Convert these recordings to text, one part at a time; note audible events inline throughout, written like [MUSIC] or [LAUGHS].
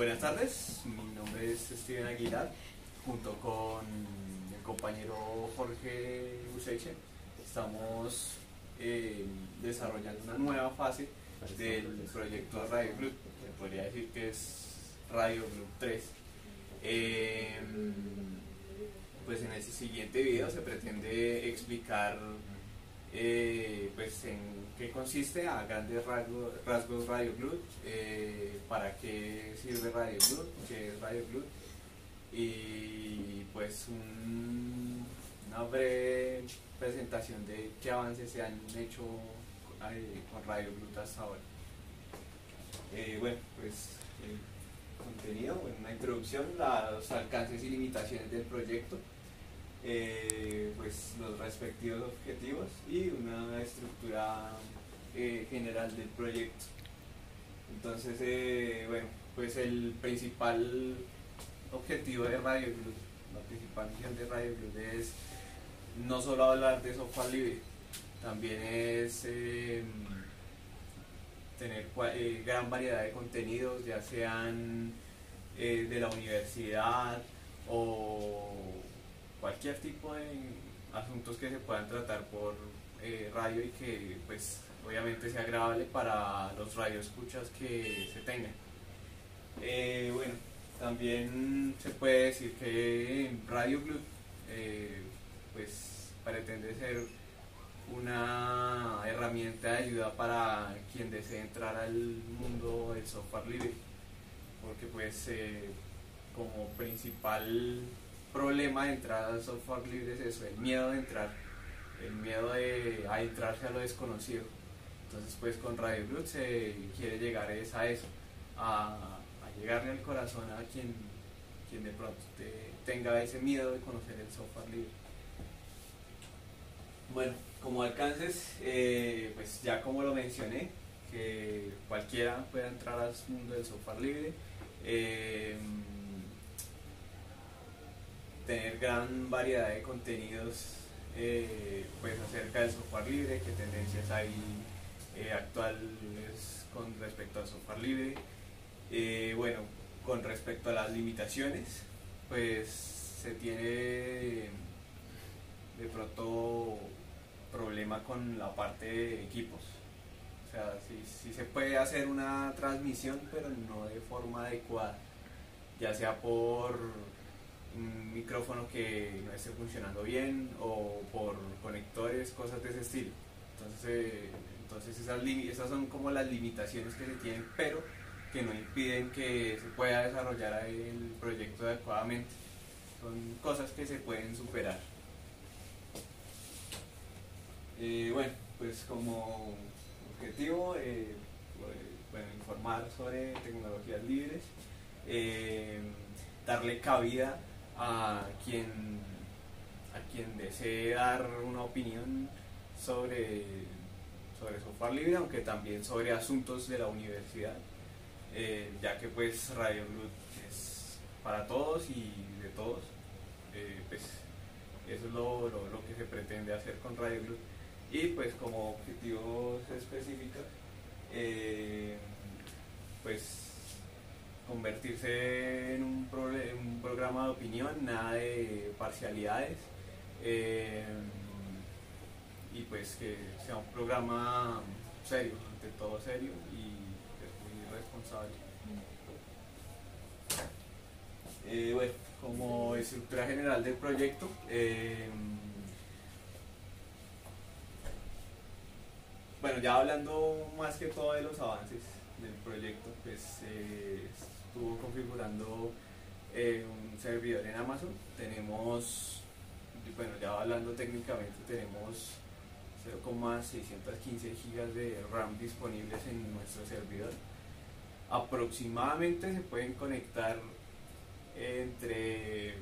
buenas tardes, mi nombre es Steven Aguilar, junto con el compañero Jorge Useche. Estamos eh, desarrollando una nueva fase del proyecto Radio Club, que podría decir que es Radio Club 3. Eh, pues en este siguiente video se pretende explicar eh, pues en qué consiste a grandes rasgos, Radio Club, eh, para qué sirve Radio Club, qué es Radio Club y pues un- una breve presentación de qué avances se han hecho eh, con Radio Club hasta ahora. Bueno, pues el contenido, bueno, una introducción, los alcances y limitaciones del proyecto, pues los respectivos objetivos y una estructura eh, general del proyecto. Entonces, eh, bueno, pues el principal objetivo de Radio Club, la principal misión de Radio Club es no solo hablar de software libre, también es eh, tener eh, gran variedad de contenidos, ya sean de la universidad o cualquier tipo de asuntos que se puedan tratar por eh, radio y que pues obviamente sea agradable para los radioescuchas que se tengan. Eh, bueno, también se puede decir que Radio Club eh, pues pretende ser una herramienta de ayuda para quien desee entrar al mundo del software libre porque pues como principal problema de entrar al software libre es eso, el miedo de entrar, el miedo de a entrarse a lo desconocido. Entonces pues con Radio Blood se quiere llegar es a eso, a, llegarle al corazón a quien, quien de pronto te- tenga ese miedo de conocer el software libre. Bueno, como alcances, eh, pues ya como lo mencioné, que cualquiera pueda entrar al mundo del software libre. eh, tener gran variedad de contenidos eh, pues acerca del software libre, qué tendencias hay eh, actuales con respecto al software libre. Eh, bueno, con respecto a las limitaciones, pues se tiene de pronto problema con la parte de equipos. O sea, sí, sí se puede hacer una transmisión, pero no de forma adecuada, ya sea por un micrófono que no esté funcionando bien o por conectores, cosas de ese estilo. Entonces, eh, entonces esas, esas son como las limitaciones que se tienen, pero que no impiden que se pueda desarrollar el proyecto adecuadamente. Son cosas que se pueden superar. Eh, bueno, pues como objetivo, eh, pues, bueno, informar sobre tecnologías libres, darle cabida a quien, a quien desee dar una opinión sobre, sobre software libre, aunque también sobre asuntos de la universidad, eh, ya que pues Radio Blood es para todos y de todos, eh, pues eso es lo, lo- lo que se pretende hacer con Radio Blood. Y pues como objetivos específicos, eh, convertirse en un, programa de opinión, nada de parcialidades. eh, y pues que sea un programa serio, ante todo serio y pues, muy responsable. Eh, bueno, como estructura general del proyecto, eh, bueno, ya hablando más que todo de los avances del proyecto, pues estuvo configurando eh, un servidor en Amazon. Tenemos, bueno, ya hablando técnicamente, tenemos 0,615 gigas de RAM disponibles en nuestro servidor. Aproximadamente se pueden conectar entre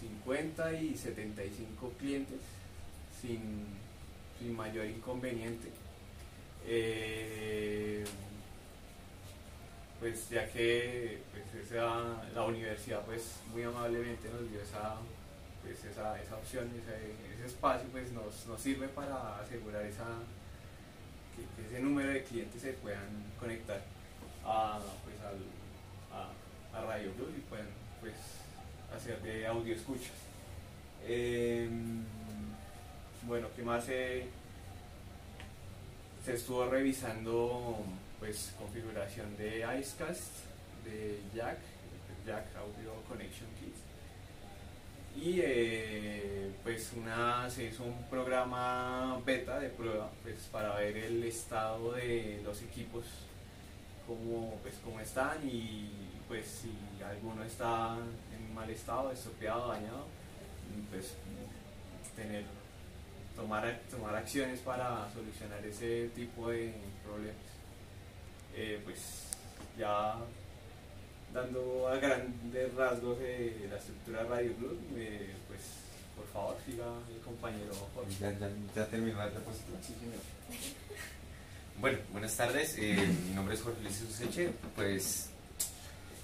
50 y 75 clientes sin, sin mayor inconveniente. Eh, pues ya que pues, esa, la universidad pues muy amablemente nos dio esa, pues, esa, esa opción, ese, ese, espacio pues nos, nos sirve para asegurar esa, que, ese número de clientes se puedan conectar a, pues, al, a, a Radio Blue y puedan pues, hacer de audio escuchas. Em, bueno, ¿qué más? Eh, estuvo revisando? Pues configuración de Icecast, de Jack, Jack Audio Connection Kit. Y eh, pues una, se hizo un programa beta de prueba pues, para ver el estado de los equipos, cómo, pues, cómo están y pues si alguno está en mal estado, estropeado, dañado, pues tener, tomar, tomar acciones para solucionar ese tipo de problemas. Eh, pues ya dando a grandes rasgos de la estructura de Radio Blue, eh, pues por favor siga el compañero Jorge. Ya, ya, ya terminó la diapositiva. Sí, señor. [LAUGHS] Bueno, buenas tardes. eh, mi nombre es Jorge Luis Useche. Pues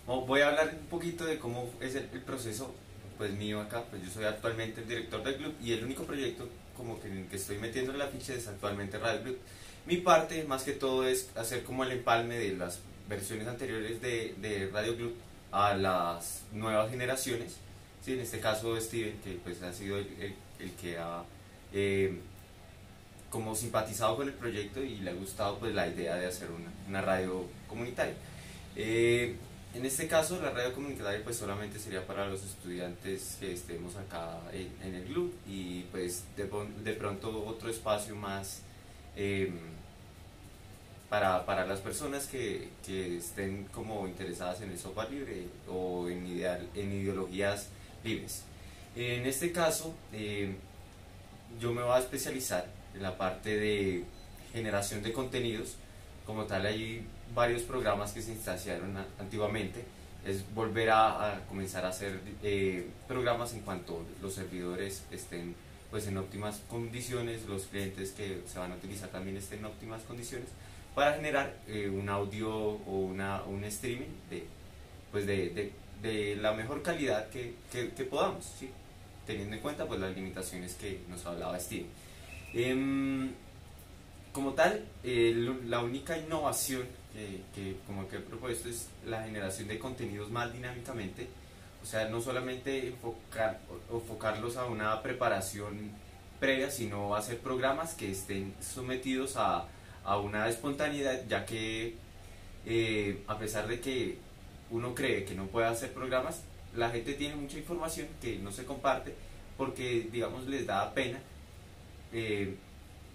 voy a hablar un poquito de cómo es el, el proceso pues mío acá. Pues yo soy actualmente el director del club y el único proyecto como que en el que estoy metiendo en la ficha es actualmente Radio Club. Mi parte más que todo es hacer como el empalme de las versiones anteriores de, de Radio Club a las nuevas generaciones. Sí, en este caso Steven, que pues ha sido el, el- el que ha eh, como simpatizado con el proyecto y le ha gustado pues la idea de hacer una, una radio comunitaria. Eh, en este caso la radio comunitaria pues solamente sería para los estudiantes que estemos acá en, el club y pues de, pronto otro espacio más eh, para, para las personas que, que estén como interesadas en el software libre o en, ideal, en ideologías libres. En este caso, eh, yo me voy a especializar en la parte de generación de contenidos. Como tal, hay varios programas que se instanciaron antiguamente. Es volver a, a comenzar a hacer eh, programas en cuanto los servidores estén pues en óptimas condiciones, los clientes que se van a utilizar también estén en óptimas condiciones para generar eh, un audio o una, un streaming de, pues de, de- de la mejor calidad que, que- que podamos, ¿sí? teniendo en cuenta pues, las limitaciones que nos hablaba Steve. Em, como tal, eh, la única innovación que, que como que he propuesto es la generación de contenidos más dinámicamente, o sea, no solamente enfocar, enfocarlos a una preparación previa, sino hacer programas que estén sometidos a, a una espontaneidad, ya que eh, a pesar de que uno cree que no puede hacer programas, la gente tiene mucha información que no se comparte porque, digamos, les da pena eh,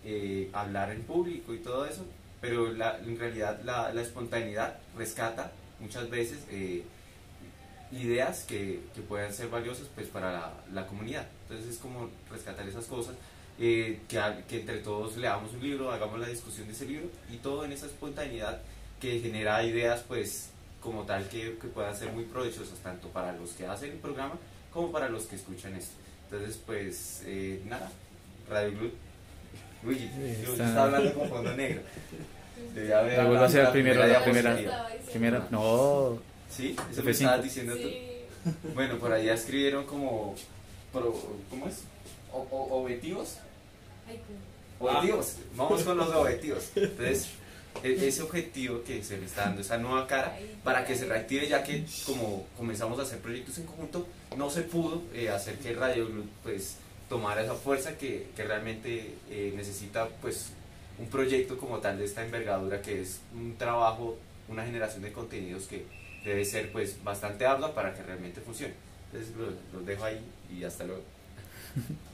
eh, hablar en público y todo eso, pero la- en realidad la, la espontaneidad rescata muchas veces eh, ideas que, que puedan ser valiosas pues, para la, la comunidad. Entonces es como rescatar esas cosas, eh, que, que entre todos leamos un libro, hagamos la discusión de ese libro y todo en esa espontaneidad que genera ideas pues como tal que, que puedan ser muy provechosas tanto para los que hacen el programa como para los que escuchan esto. Entonces pues eh, nada, Radio Blue. Uy, yo está- estaba hablando con fondo negro. Debía haber La vuelvo hablado a hacer la primero, la diapositiva. primera. Primera, no, Sí, eso F5. me estabas diciendo tú. Sí. Bueno, por allá escribieron como, pro- ¿cómo es? O- o- objetivos. Objetivos. Vamos con los objetivos. [LAUGHS] Entonces, e- ese objetivo que se le está dando esa nueva cara para que se reactive ya que como comenzamos a hacer proyectos en conjunto, no se pudo eh, hacer que Radio Blue pues tomara esa fuerza que, que realmente eh, necesita pues un proyecto como tal de esta envergadura que es un trabajo, una generación de contenidos que debe ser pues bastante ardua para que realmente funcione. Entonces los dejo ahí y hasta luego. [LAUGHS]